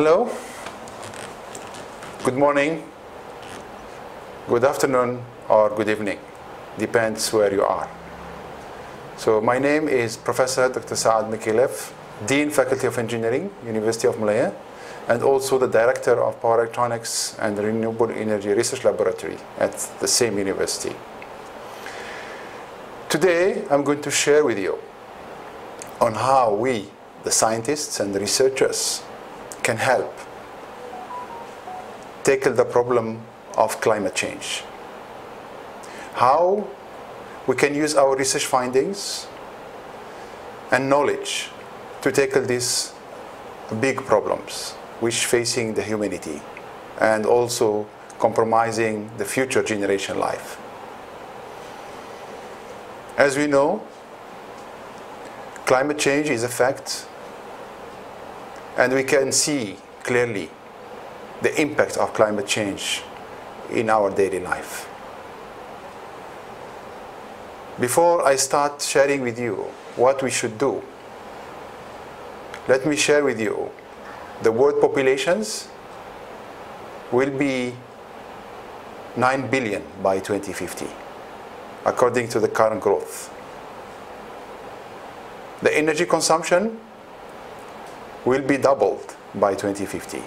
Hello. Good morning. Good afternoon or good evening. Depends where you are. So my name is Professor Dr. Saad Mekhilef, Dean Faculty of Engineering, University of Malaya, and also the Director of Power Electronics and Renewable Energy Research Laboratory at the same university. Today, I'm going to share with you on how we, the scientists and the researchers, can help tackle the problem of climate change. How we can use our research findings and knowledge to tackle these big problems which facing the humanity and also compromising the future generation life. As we know, climate change is a fact and we can see clearly the impact of climate change in our daily life. Before I start sharing with you what we should do, let me share with you the world populations will be 9 billion by 2050, according to the current growth. The energy consumption will be doubled by 2050.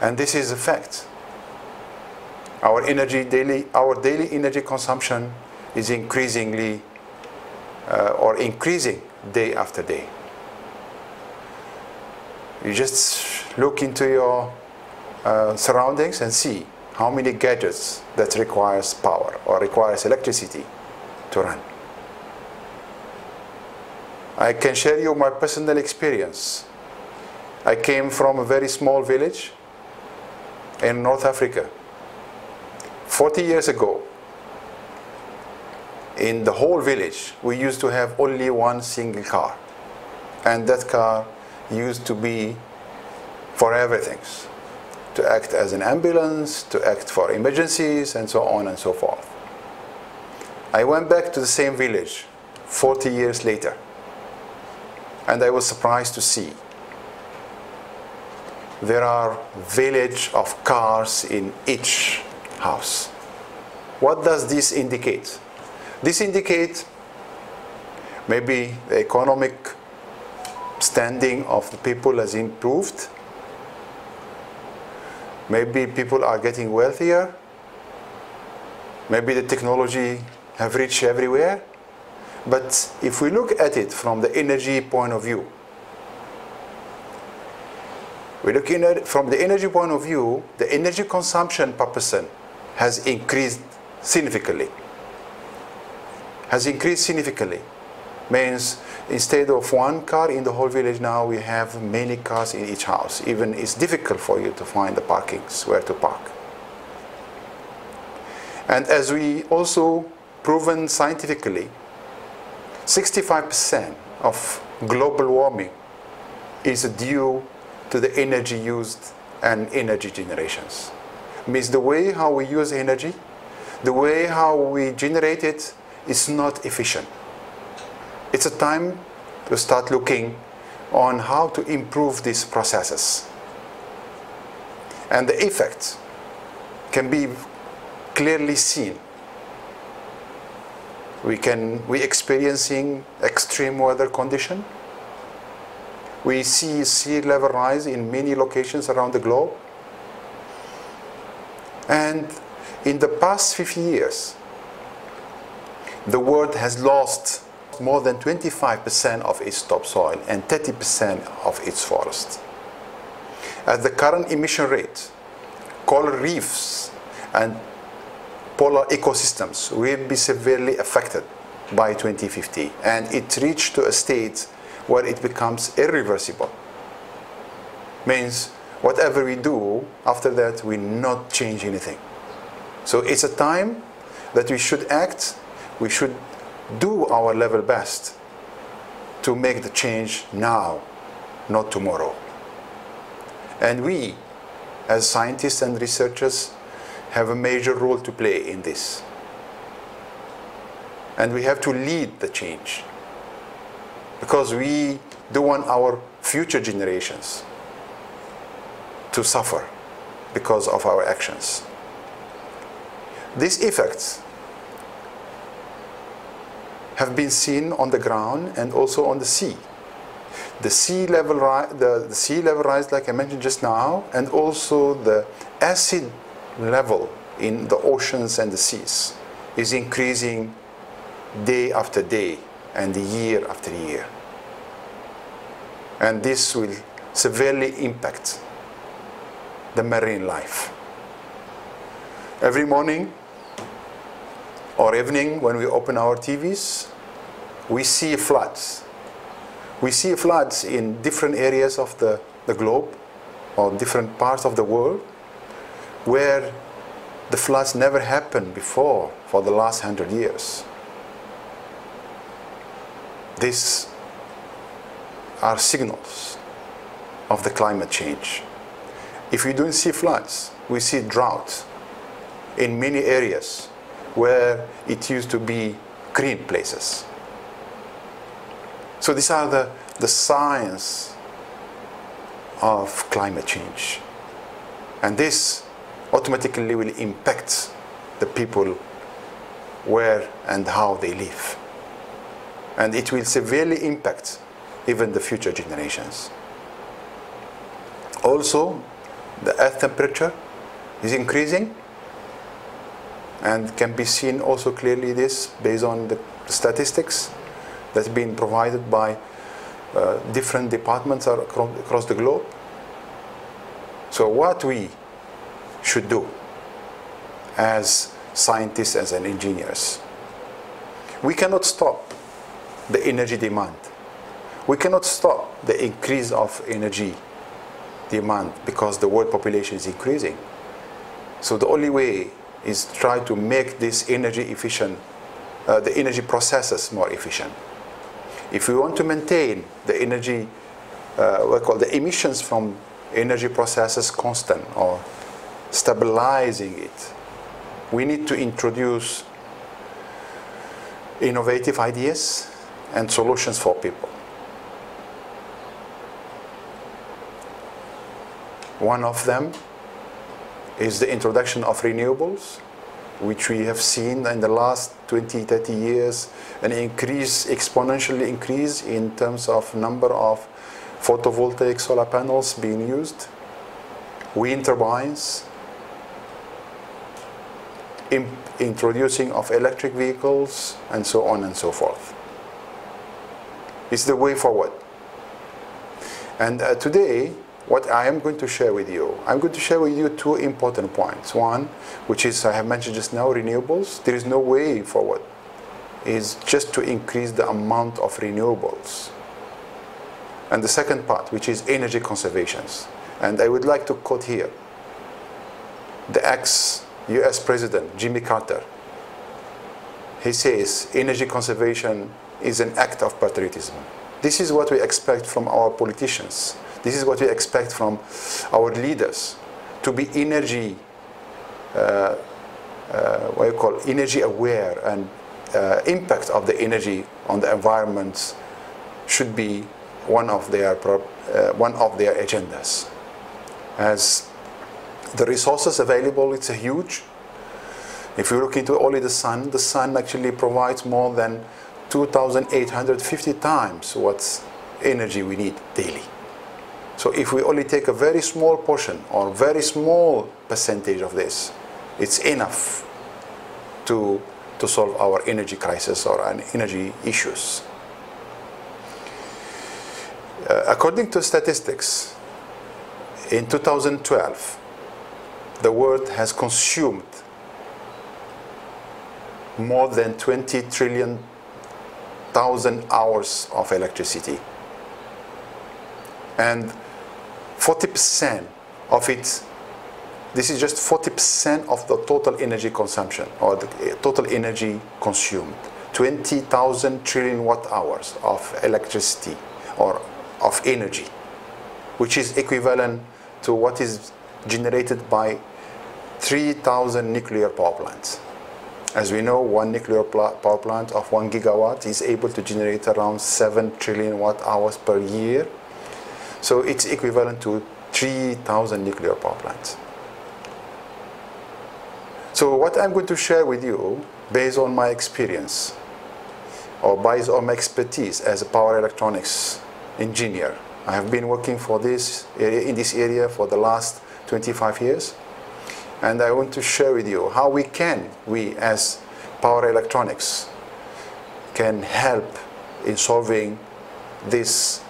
And this is a fact. Our energy daily, our daily energy consumption is increasingly uh, or increasing day after day. You just look into your uh, surroundings and see how many gadgets that requires power or requires electricity to run. I can share you my personal experience. I came from a very small village in North Africa. 40 years ago, in the whole village, we used to have only one single car. And that car used to be for everything to act as an ambulance, to act for emergencies, and so on and so forth. I went back to the same village 40 years later, and I was surprised to see there are village of cars in each house. What does this indicate? This indicates maybe the economic standing of the people has improved. Maybe people are getting wealthier. Maybe the technology have reached everywhere. But if we look at it from the energy point of view, we look at from the energy point of view, the energy consumption per person has increased significantly. Has increased significantly. Means instead of one car in the whole village now we have many cars in each house. Even it's difficult for you to find the parkings, where to park. And as we also proven scientifically, 65% of global warming is due to the energy used and energy generations. Means the way how we use energy, the way how we generate it is not efficient. It's a time to start looking on how to improve these processes. And the effect can be clearly seen. We can we experiencing extreme weather condition. We see sea level rise in many locations around the globe. And in the past 50 years, the world has lost more than 25% of its topsoil and 30% of its forest. At the current emission rate, coral reefs and polar ecosystems will be severely affected by 2050 and it reached to a state where it becomes irreversible. Means whatever we do after that we not change anything. So it's a time that we should act, we should do our level best to make the change now, not tomorrow. And we, as scientists and researchers, have a major role to play in this. And we have to lead the change. because we don't want our future generations to suffer because of our actions. These effects have been seen on the ground and also on the sea. The sea level, the, the sea level rise, like I mentioned just now, and also the acid level in the oceans and the seas is increasing day after day and year after year. And this will severely impact the marine life. Every morning or evening when we open our TVs, we see floods. We see floods in different areas of the, the globe or different parts of the world where the floods never happened before for the last hundred years. These are signals of the climate change. If we don't see floods, we see drought in many areas where it used to be green places. So these are the, the signs of climate change. And this automatically will impact the people where and how they live. And it will severely impact even the future generations. Also, the earth temperature is increasing and can be seen also clearly this based on the statistics that's been provided by uh, different departments across, across the globe. So what we should do as scientists, as an engineers, we cannot stop the energy demand. We cannot stop the increase of energy demand because the world population is increasing. So the only way is try to make this energy efficient, uh, the energy processes more efficient. If we want to maintain the energy, uh, what we call the emissions from energy processes constant or stabilizing it, we need to introduce innovative ideas and solutions for people. One of them is the introduction of renewables, which we have seen in the last 20, 30 years, an increase, exponentially increase in terms of number of photovoltaic solar panels being used, wind turbines, in, introducing of electric vehicles, and so on and so forth. It's the way forward. And uh, today, what I am going to share with you, I'm going to share with you two important points. One, which is I have mentioned just now, renewables. There is no way forward. Is just to increase the amount of renewables. And the second part, which is energy conservations. And I would like to quote here the ex-US President Jimmy Carter. He says energy conservation is an act of patriotism. This is what we expect from our politicians this is what we expect from our leaders to be energy, uh, uh, what you call energy aware and uh, impact of the energy on the environment should be one of their uh, one of their agendas. As the resources available, it's a huge. If you look into only the sun, the sun actually provides more than 2,850 times what energy we need daily. So if we only take a very small portion or very small percentage of this, it's enough to, to solve our energy crisis or energy issues. Uh, according to statistics, in 2012, the world has consumed more than 20 trillion thousand hours of electricity. And 40% of it, this is just 40% of the total energy consumption or the eh, total energy consumed. 20,000 trillion watt hours of electricity or of energy, which is equivalent to what is generated by 3,000 nuclear power plants. As we know, one nuclear power plant of one gigawatt is able to generate around 7 trillion watt hours per year. So it's equivalent to 3,000 nuclear power plants. So what I'm going to share with you, based on my experience, or based on my expertise as a power electronics engineer, I have been working for this in this area for the last 25 years. And I want to share with you how we can, we as power electronics, can help in solving this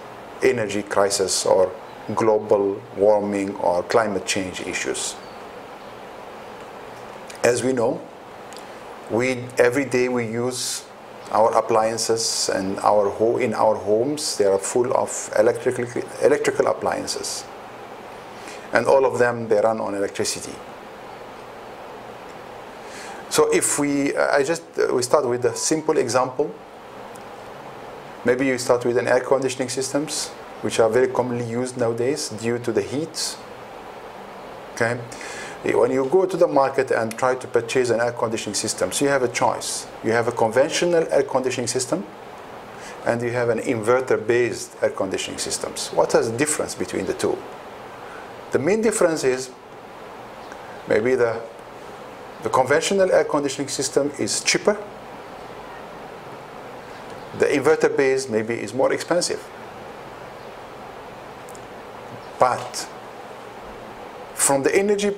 energy crisis or global warming or climate change issues. As we know, we, every day we use our appliances and our in our homes, they are full of electrical, electrical appliances. And all of them, they run on electricity. So if we, I just, we start with a simple example. Maybe you start with an air conditioning systems, which are very commonly used nowadays due to the heat. Okay, when you go to the market and try to purchase an air conditioning system, so you have a choice. You have a conventional air conditioning system, and you have an inverter-based air conditioning systems. What is the difference between the two? The main difference is maybe the, the conventional air conditioning system is cheaper. The inverter base maybe is more expensive. But from the energy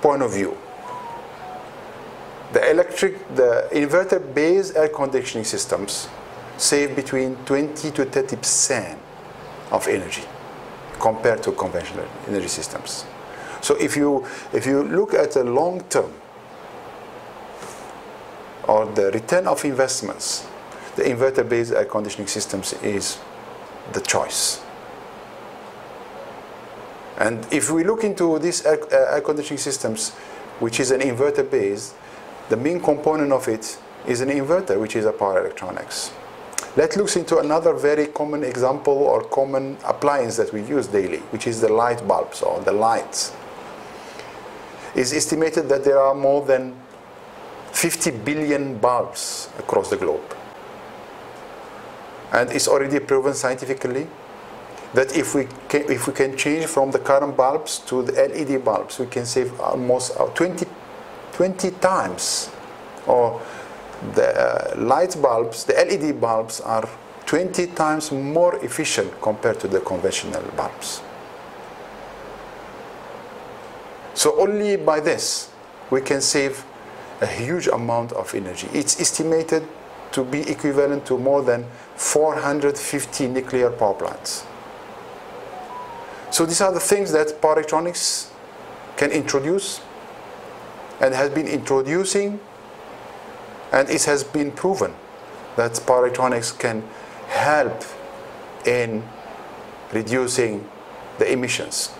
point of view, the electric, the inverter-based air conditioning systems save between 20 to 30 percent of energy compared to conventional energy systems. So if you if you look at the long term or the return of investments, the inverter-based air conditioning systems is the choice. And if we look into these air, air conditioning systems, which is an inverter-based, the main component of it is an inverter, which is a power electronics. Let's look into another very common example or common appliance that we use daily, which is the light bulbs or the lights. It's estimated that there are more than 50 billion bulbs across the globe. And it's already proven scientifically that if we can, if we can change from the current bulbs to the LED bulbs, we can save almost uh, 20, 20 times. Or the uh, light bulbs, the LED bulbs are 20 times more efficient compared to the conventional bulbs. So only by this we can save a huge amount of energy. It's estimated to be equivalent to more than 450 nuclear power plants. So these are the things that power electronics can introduce and has been introducing and it has been proven that power electronics can help in reducing the emissions.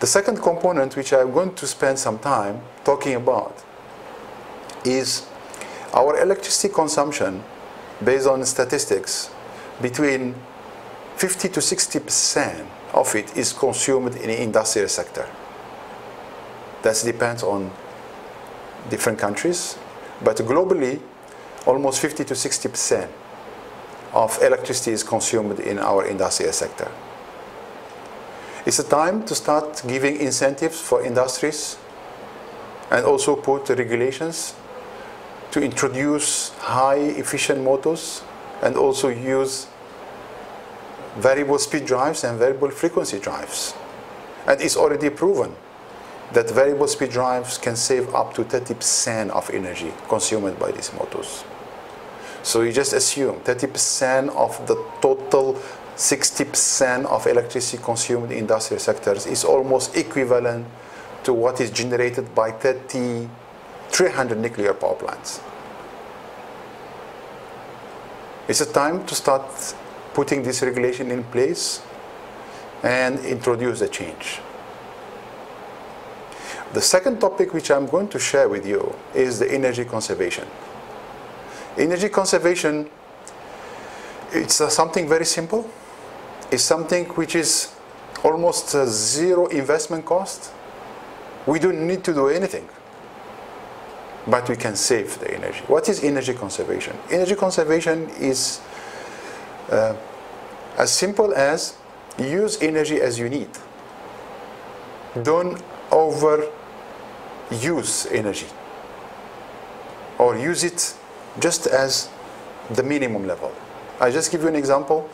The second component which I'm going to spend some time talking about is our electricity consumption based on statistics between 50 to 60 percent of it is consumed in the industrial sector. That depends on different countries, but globally, almost 50 to 60 percent of electricity is consumed in our industrial sector. It's a time to start giving incentives for industries and also put regulations to introduce high efficient motors and also use variable speed drives and variable frequency drives. And it's already proven that variable speed drives can save up to 30% of energy consumed by these motors. So you just assume 30% of the total 60% of electricity consumed in industrial sectors is almost equivalent to what is generated by 30, 300 nuclear power plants. It's a time to start putting this regulation in place and introduce a change. The second topic which I'm going to share with you is the energy conservation. Energy conservation, it's uh, something very simple. It's something which is almost uh, zero investment cost. We don't need to do anything. but we can save the energy. What is energy conservation? Energy conservation is uh, as simple as use energy as you need. Don't overuse energy or use it just as the minimum level. I just give you an example.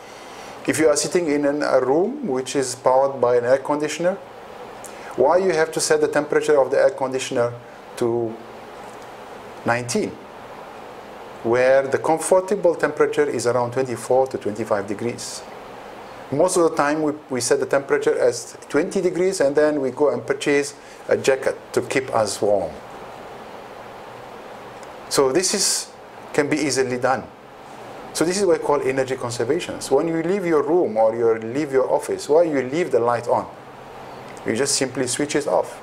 If you are sitting in an, a room which is powered by an air conditioner, why you have to set the temperature of the air conditioner to 19, where the comfortable temperature is around 24 to 25 degrees. Most of the time we, we set the temperature as 20 degrees and then we go and purchase a jacket to keep us warm. So this is, can be easily done. So this is what I call energy conservation. So when you leave your room or you leave your office, why you leave the light on? You just simply switch it off.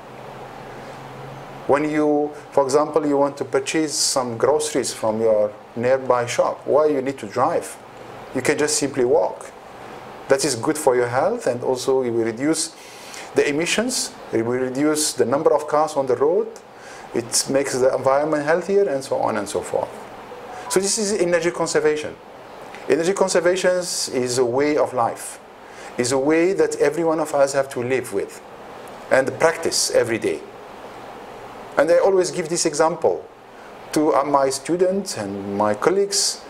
When you, for example, you want to purchase some groceries from your nearby shop, why you need to drive? You can just simply walk. That is good for your health and also it will reduce the emissions, it will reduce the number of cars on the road, it makes the environment healthier and so on and so forth. So this is energy conservation. Energy conservation is a way of life, is a way that every one of us have to live with and practice every day. And I always give this example to my students and my colleagues.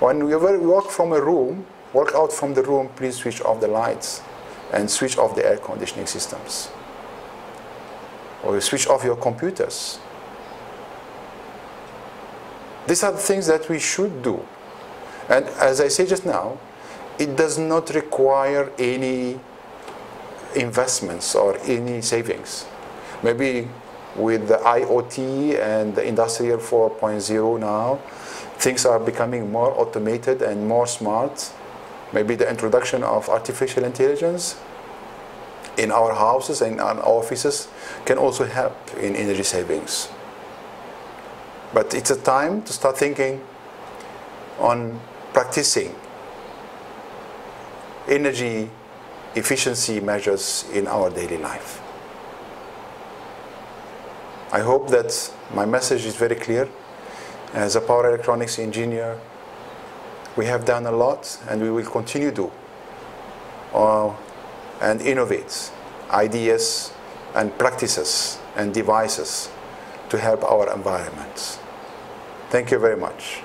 When we ever walk from a room, walk out from the room, please switch off the lights and switch off the air conditioning systems. Or you switch off your computers. These are the things that we should do. And as I said just now, it does not require any investments or any savings. Maybe with the IoT and the Industrial 4.0 now, things are becoming more automated and more smart. Maybe the introduction of artificial intelligence in our houses and our offices can also help in energy savings. But it's a time to start thinking on practicing energy efficiency measures in our daily life. I hope that my message is very clear. As a power electronics engineer, we have done a lot and we will continue to uh, and innovate ideas and practices and devices to help our environments. Thank you very much.